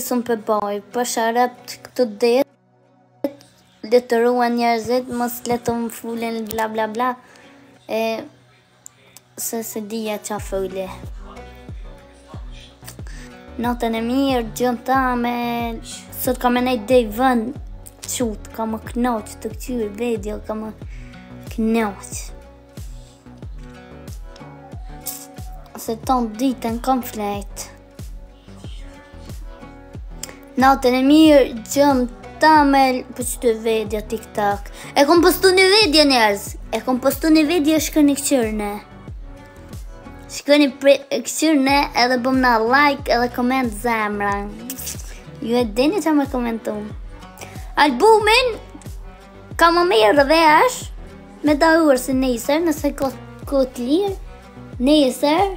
S'un pe boj, po sharëpt këtu dit, le t'ruan njerëzit, mos le t'm folin bla bla bla, e se s'e di ça fole. Natën e mirë, gjumë t'amël, sot kam me nejtë deri vonë, çutë, kam m'u knaq tu këqyrë video, kam m'u knaq. Se tanë ditën kam fletë. Natën e mirë, gjumë t'amël, për që te video TikTok. E kom postu një video njerëz, e kom postu një video shkoni këqyrne. Shkoni këqyrne edhe bomni like edhe koment zemra. Ju e dini çka me komentu. Albumin, ka më mirë dhe vesh, me da urë se nesër, nëse kom t'lirë, nesër,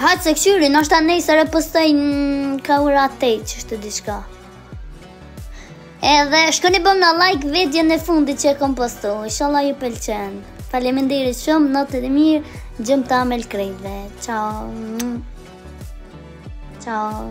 Hajtë se këqyri, nashta nesër e postoj ka ora tetë qështu diçka. Edhe shkoni bomni like videon e fundit që e kom postu, ishalla ju pëlqen. Faleminderit shumë, natën e mirë, gjumë t'amël krejve. Ciao. Ciao.